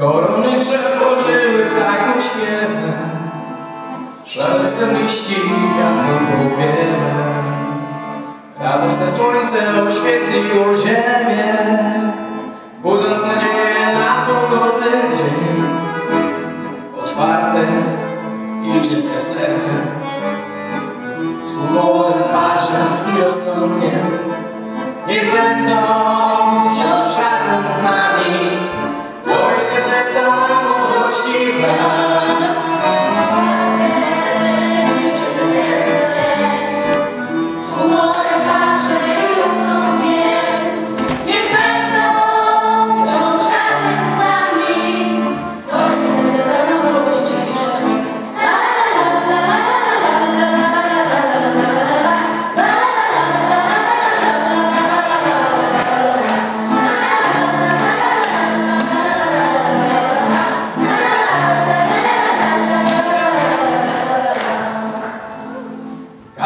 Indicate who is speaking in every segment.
Speaker 1: dusze tworzyły tak uśmiechem Szelestem liści wiatru powiewem Radosne słońce oświetliło ziemię Budząc nadzieję na pogodny dzień. Otwarte i czyste serce Z humorem, i rozsądkiem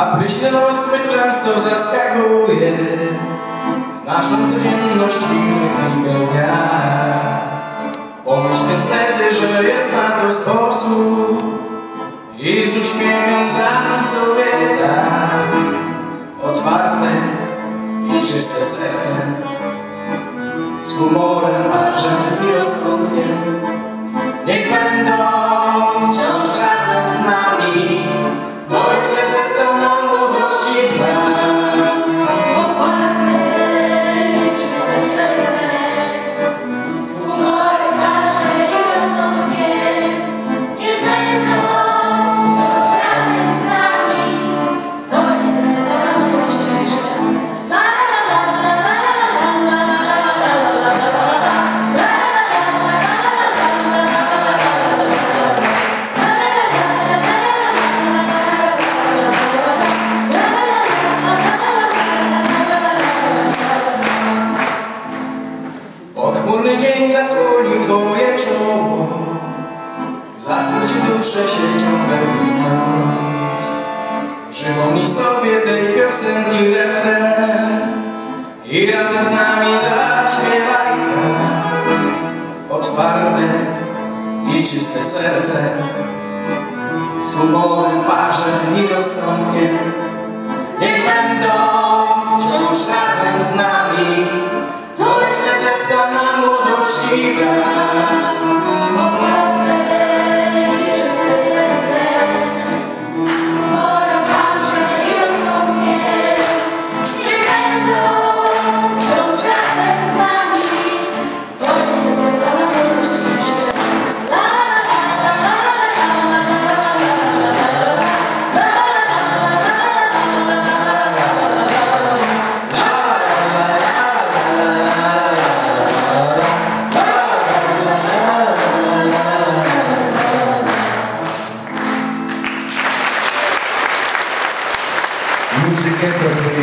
Speaker 1: Kapryśny los zbyt często zaskakuje. Naszą codzienność i dnia. Pomyśl więc wtedy, że jest na to sposób. I z uśmiechem zamiast sobie tak Otwarte i czyste serce. Z humorem, parzem i rozsądkiem. Niech będą Pochmurny dzień zasłonił twoje czoło. Zasnął ci duszę siecią pełnych nas Przypomnij sobie tej piosenki refren I razem z nami zaśpiewaj. Otwarte i czyste serce Z parzem i rozsądkiem musichetta